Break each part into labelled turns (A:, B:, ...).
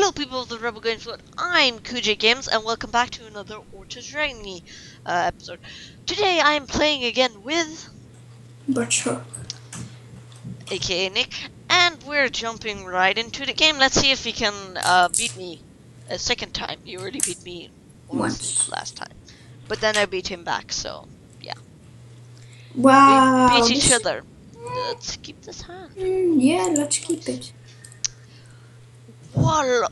A: Hello people of the Rebel Games World, I'm Kuj Games and welcome back to another Ortus Regni uh, episode. Today I am playing again with
B: Butcher.
A: aka Nick and we're jumping right into the game. Let's see if he can uh, beat me a second time. He already beat me once,
B: Once.
A: last time. But then I beat him back, so yeah.
B: Wow.
A: we beat each other. Let's keep this hand.
B: Mm, yeah, let's keep it.
A: Wall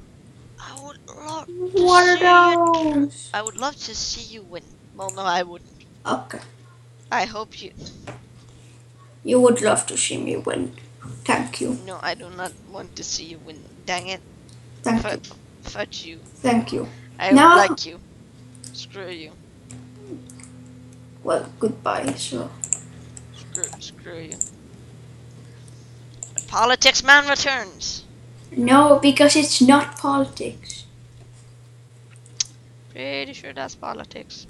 A: I would love to
B: What
A: see
B: are
A: you- I would love to see you win. Well no I wouldn't.
B: Okay.
A: I hope you
B: You would love to see me win. Thank you.
A: No, I do not want to see you win. Dang it.
B: Thank
A: Fu-
B: you.
A: Fudge you.
B: Thank you.
A: I
B: No.
A: would like you. Screw you.
B: Well, goodbye. So,
A: Screw, screw you. Politics man returns.
B: No, because it's not politics.
A: Pretty sure that's politics.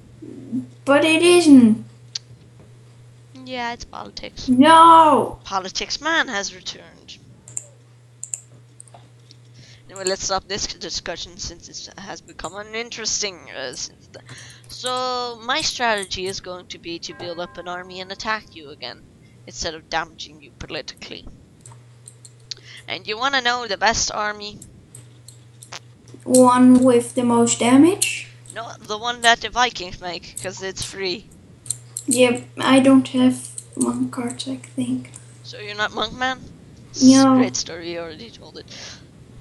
B: But it isn't.
A: Yeah, it's politics.
B: No.
A: Politics man has returned. Anyway, let's stop this discussion since it has become uninteresting. Uh, since the... So, my strategy is going to be to build up an army and attack you again, instead of damaging you politically. And you want to know the best army?
B: One with the most damage.
A: No, the one that the Vikings make, because it's free.
B: Yeah, I don't have monk cards, I think.
A: So you're not monk Monkman?
B: No.
A: Great story, you already told it.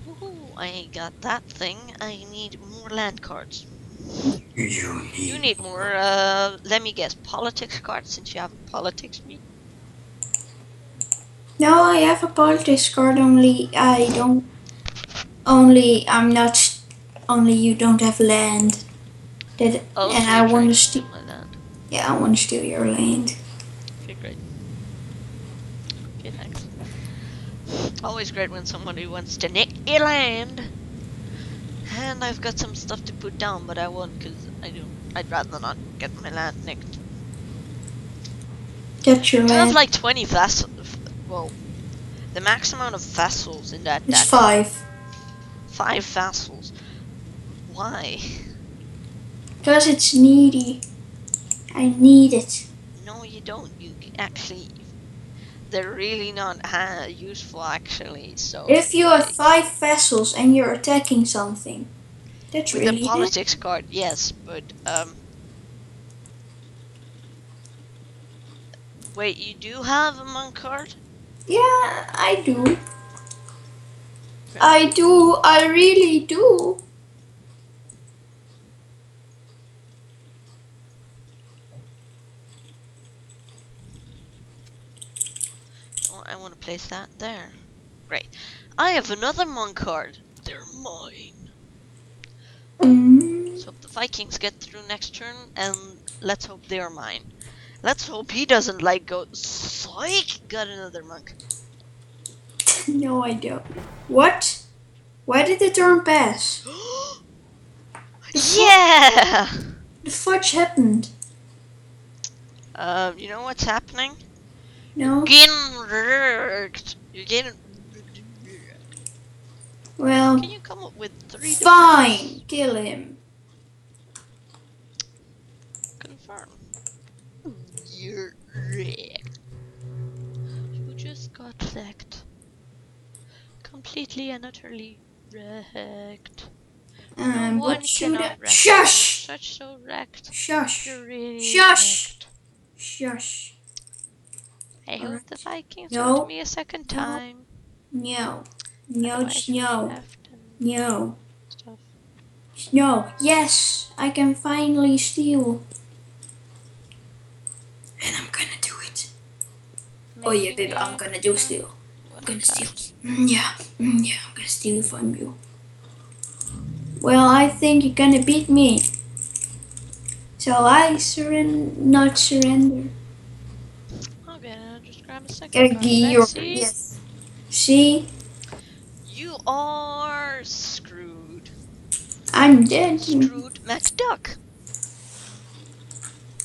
A: Woohoo, I got that thing. I need more land cards.
C: You need.
A: You need more, uh, let me guess, politics cards since you have a politics me.
B: No, I have a politics card. Only I don't. Only I'm not. Only you don't have land. That
A: Oh,
B: and I want to steal.
A: steal my land.
B: Yeah, I want to steal your land.
A: Okay, great. Okay, thanks. Always great when somebody wants to nick your land. And I've got some stuff to put down, but I won't because I do. I'd rather not get my land nicked.
B: Get your land.
A: I have like 20 vassals. Well, the max amount of vessels in that
B: it's five.
A: Five vassals. Why?
B: Cause it's needy. I need it.
A: No, you don't. You actually. They're really not ha- useful, actually. So.
B: If you have five vessels and you're attacking something, that's
A: With
B: really
A: the politics card, yes, but um. Wait, you do have a monk card?
B: Yeah, I do. I do. I really do.
A: Oh, I want to place that there. Great. I have another monk card. They're mine.
B: Mm.
A: So if the Vikings get through next turn, and let's hope they're mine. Let's hope he doesn't like go. Psych! Got another monk.
B: No, I don't. What? Why did the turn pass?
A: yeah!
B: The fudge happened.
A: Um, you know what's happening?
B: No.
A: Getting wrecked. You're getting.
B: Well,
A: Can you come up with three?
B: fine. Kill him.
A: Confirm. You're wrecked. You just got wrecked. Completely and utterly wrecked.
B: Um,
A: no
B: what should I? Shush!
A: You're such so wrecked.
B: Shush!
A: You're really
B: Shush!
A: wrecked.
B: Shush!
A: I hope
B: Alright.
A: the Vikings
B: No.
A: me a second time.
B: No. No,
A: Otherwise
B: no. No.
A: stuff.
B: No. Yes! I can finally steal. And I'm gonna do it. Oh yeah, baby, I'm gonna do steal. I'm gonna steal. Mm, yeah, mm, yeah, I'm gonna steal from you. Well, I think you're gonna beat me. So I surrender, not surrender.
A: Okay, I'll just grab a second.
B: Your yes. See,
A: You are screwed.
B: I'm dead.
A: Screwed McDuck.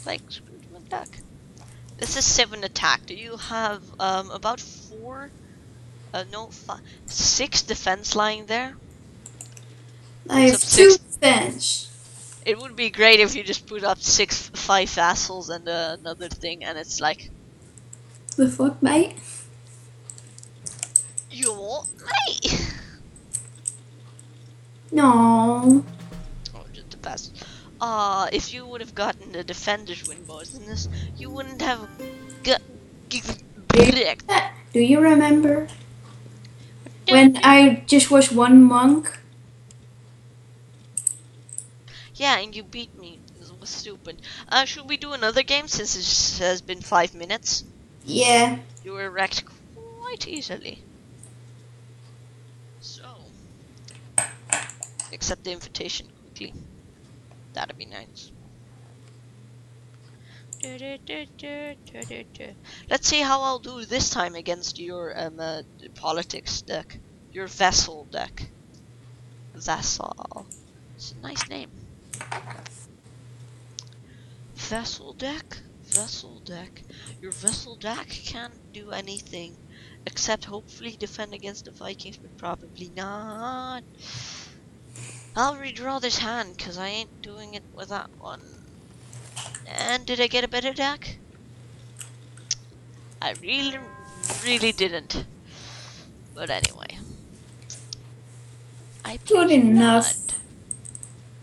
A: Like Scrooge McDuck. This is seven attack. Do you have um about four? Uh, no, five, six defense lying there?
B: I have two
A: six-
B: fans.
A: It would be great if you just put up six, five vassals and uh, another thing, and it's like,
B: The fuck, mate?
A: you what, mate?
B: No.
A: oh, just the best. Ah, if you would have gotten the defenders win boys in this, you wouldn't have got.
B: Do you remember when I just was one monk?
A: Yeah, and you beat me. This was stupid. Uh, should we do another game since it has been five minutes?
B: Yeah.
A: You were wrecked quite easily. So, accept the invitation quickly. That'd be nice. Let's see how I'll do this time against your um, uh, politics deck. Your vessel deck. Vassal. It's a nice name. Vessel deck? Vessel deck. Your vessel deck can't do anything except hopefully defend against the Vikings, but probably not. I'll redraw this hand because I ain't doing it with that one. And did I get a better deck? I really, really didn't. But anyway. I
B: Good enough.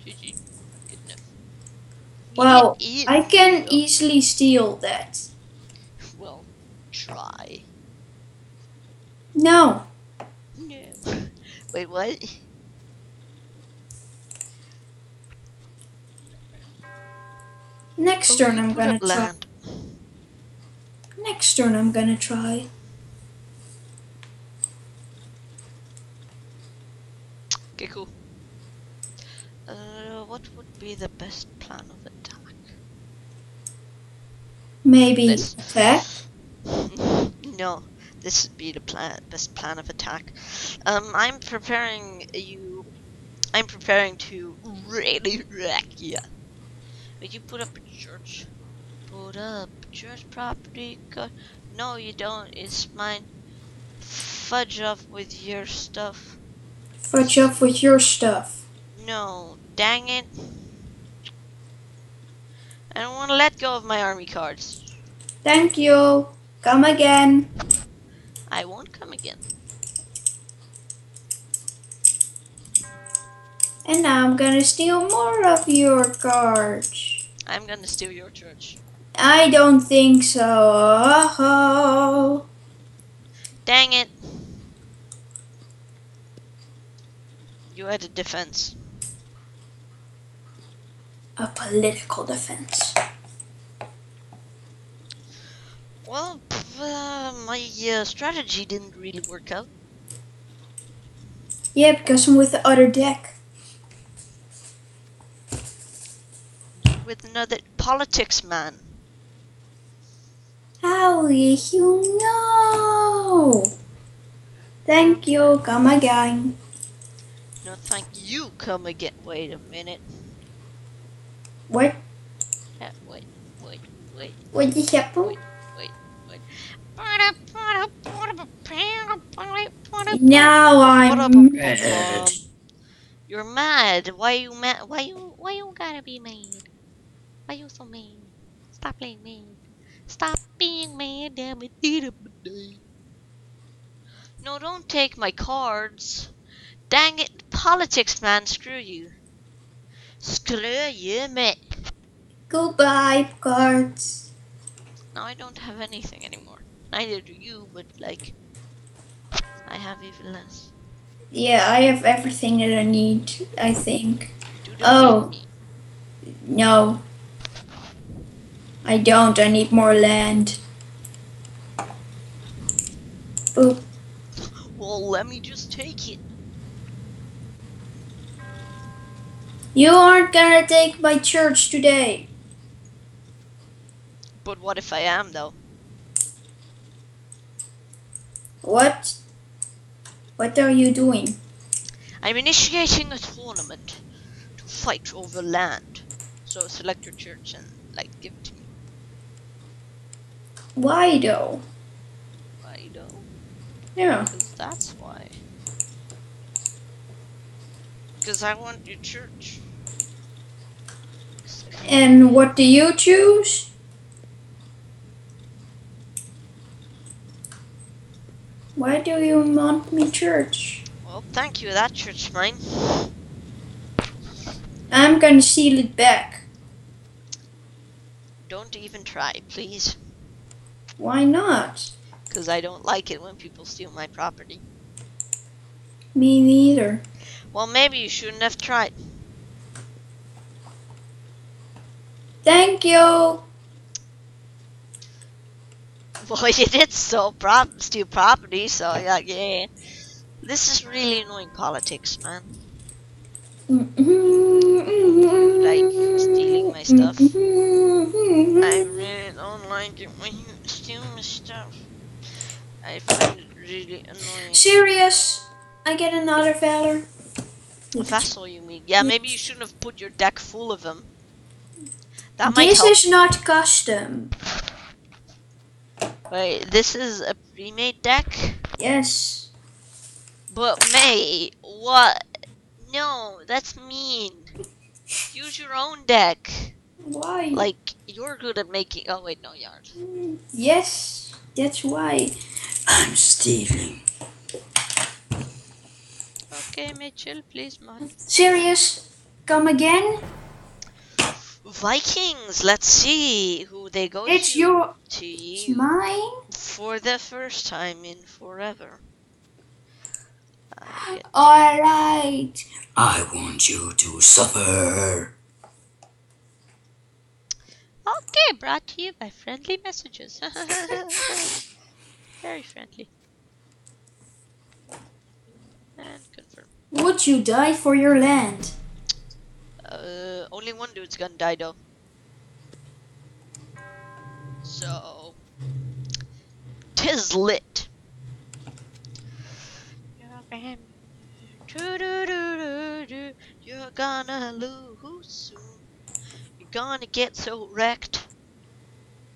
A: Good enough.
B: Well, I can easily steal that.
A: Well, try.
B: No.
A: No. Wait, what?
B: Next turn I'm gonna try. Next turn I'm gonna try.
A: Okay, cool. Uh, what would be the best plan of attack?
B: Maybe
A: This.
B: attack.
A: no, this would be the plan, best plan of attack. Um, I'm preparing you. I'm preparing to really wreck you. But you put up a church. Put up church property. No, you don't. It's mine. Fudge off with your stuff.
B: Fudge off with your stuff.
A: No, dang it. I don't want to let go of my army cards.
B: Thank you. Come again.
A: I won't come again.
B: And now I'm gonna steal more of your cards.
A: I'm gonna steal your church.
B: I don't think so. Oh.
A: Dang it. You had a defense.
B: A political defense.
A: Well, uh, my uh, strategy didn't really work out.
B: Yeah, because I'm with the other deck.
A: With another politics man.
B: How did you know? Thank you. Come again.
A: No, thank you. Come again. Wait a minute.
B: What?
A: Uh, wait, wait, wait.
B: What just happened? Now I'm
C: mad.
A: You're mad. Why you mad? Why you? Why you gotta be mad? Why you so mean? Stop playing mean. Stop being mad. Damn it. No, don't take my cards. Dang it, politics man. Screw you. Screw you, mate.
B: Goodbye, cards.
A: Now I don't have anything anymore. Neither do you, but like, I have even less.
B: Yeah, I have everything that I need, I think. Oh. No. I don't. I need more land. Boop.
A: Well, let me just take it.
B: You aren't gonna take my church today.
A: But what if I am though?
B: What? What are you doing?
A: I'm initiating a tournament to fight over land. So select your church and like give it to me.
B: Why though?
A: I know,
B: Yeah.
A: because that's why. because I want your church.
B: And what do you choose? Why do you want me church?
A: Well, thank you. That church's mine.
B: I'm gonna seal it back.
A: Don't even try, please.
B: Why not?
A: Because I don't like it when people steal my property.
B: Me neither.
A: Well, maybe you shouldn't have tried.
B: Thank you.
A: Well, you did steal, prop- steal property, so yeah, yeah. This is really annoying politics, man. Mm-hmm.
B: Like
A: stealing my stuff. Mm-hmm. I really don't like it when you my stuff. I find it really annoying.
B: Serious? I get another valor.
A: Vessel, you mean? Yeah, maybe you shouldn't have put your deck full of them. That might
B: This is not custom.
A: Wait, this is a pre-made deck?
B: Yes.
A: But May, what? No, that's mean. Use your own deck.
B: Why?
A: Like, you're good at making. Oh, wait, no, you aren't.
B: Mm, yes, that's why.
C: I'm stealing.
A: Okay, Mitchell, please, man.
B: Serious? Come again?
A: Vikings, let's see who they go
B: It's
A: to.
B: your.
A: to
B: It's
A: you
B: mine?
A: for the first time in forever.
B: Alright.
C: I want you to suffer.
A: Okay, brought to you by friendly messages. Very friendly. And confirm.
B: Would you die for your land?
A: Uh, only one dude's gonna die though. So, tis lit. You're gonna lose soon. Gonna get so wrecked.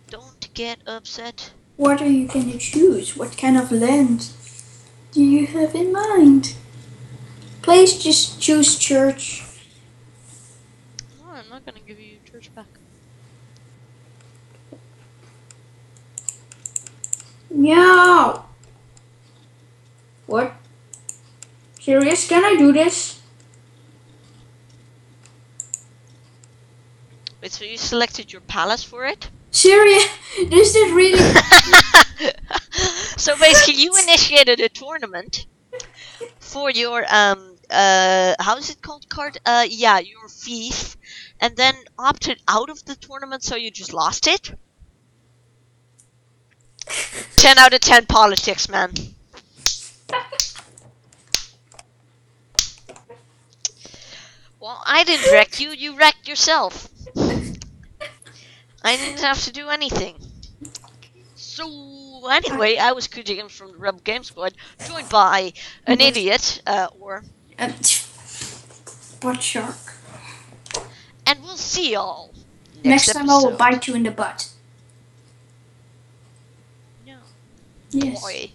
A: Don't get upset.
B: What are you gonna choose? What kind of land do you have in mind? Please just choose church.
A: No, I'm not gonna give you church back.
B: Meow. What? Serious? Can I do this?
A: Wait, so you selected your palace for it?
B: Serious? This is really.
A: so basically, you initiated a tournament for your um uh how is it called card? Uh yeah, your fief, and then opted out of the tournament, so you just lost it. Ten out of ten politics, man. Well, I didn't wreck you. You wrecked yourself. I didn't have to do anything. So anyway, I was Kujigan from the Rebel Game Squad, joined by an
B: Mhm.
A: idiot, uh, or
B: Um, butt shark.
A: and we'll see y'all
B: Next,
A: next,
B: time I will bite you in the butt.
A: No,
B: Yes.
A: boy.